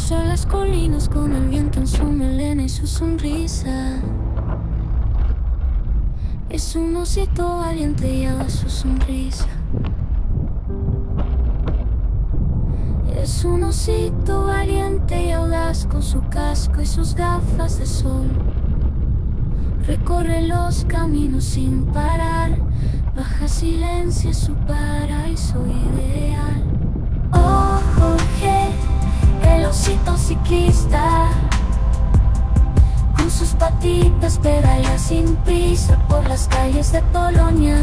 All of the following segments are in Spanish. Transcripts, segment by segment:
Cruza las colinas con el viento en su melena y su sonrisa. Es un osito valiente y a su sonrisa. Es un osito valiente y audaz con su casco y sus gafas de sol. Recorre los caminos sin parar, baja silencio su paraíso ideal. Con sus patitas pedala sin prisa por las calles de Polonia,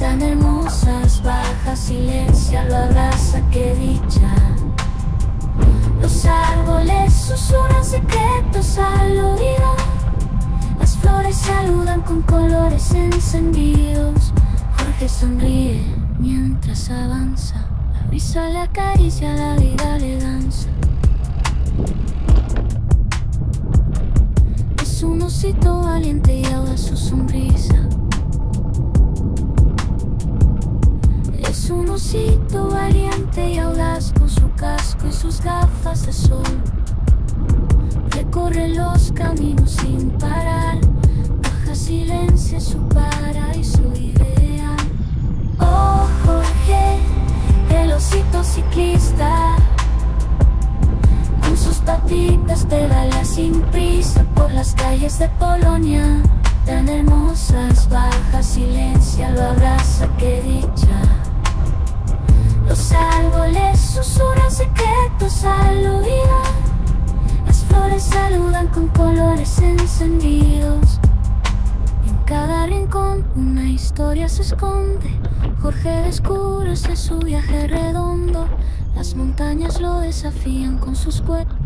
tan hermosas, baja silencio, lo abraza, que dicha. Los árboles susurran secretos al oído. Las flores saludan con colores encendidos. Jorge sonríe mientras avanza. La brisa le acaricia, la vida le danza. Es un osito valiente y ahora su sonrisa. Es un osito valiente y audaz con su casco y sus gafas de sol. Recorre los caminos sin parar, baja silencio su paraíso ideal. Oh Jorge, el osito ciclista, pedala sin prisa por las calles de Polonia, tan hermosas, baja silencio, lo abraza, que dicha. Los árboles susurran secretos al oído. Las flores saludan con colores encendidos. En cada rincón una historia se esconde. Jorge descubre su viaje redondo. Las montañas lo desafían con sus cuerpos.